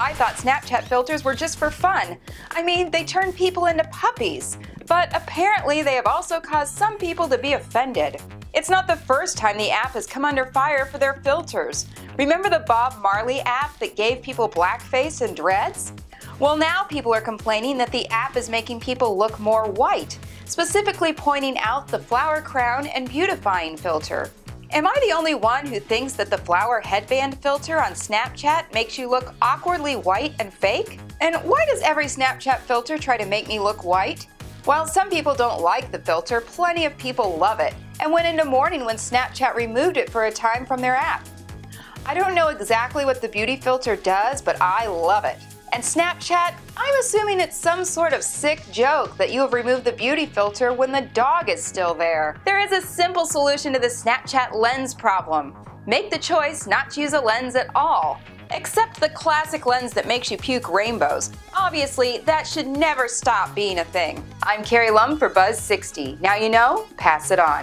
I thought Snapchat filters were just for fun. I mean, they turn people into puppies. But apparently, they have also caused some people to be offended. It's not the first time the app has come under fire for their filters. Remember the Bob Marley app that gave people blackface and dreads? Well, now people are complaining that the app is making people look more white, specifically pointing out the flower crown and beautifying filter. Am I the only one who thinks that the flower headband filter on Snapchat makes you look awkwardly white and fake? And why does every Snapchat filter try to make me look white? While some people don't like the filter, plenty of people love it and went into mourning when Snapchat removed it for a time from their app. I don't know exactly what the beauty filter does, but I love it. And Snapchat, I'm assuming it's some sort of sick joke that you have removed the beauty filter when the dog is still there. There is a simple solution to the Snapchat lens problem. Make the choice not to use a lens at all. Except the classic lens that makes you puke rainbows. Obviously, that should never stop being a thing. I'm Keri Lumm for Buzz 60. Now you know, pass it on.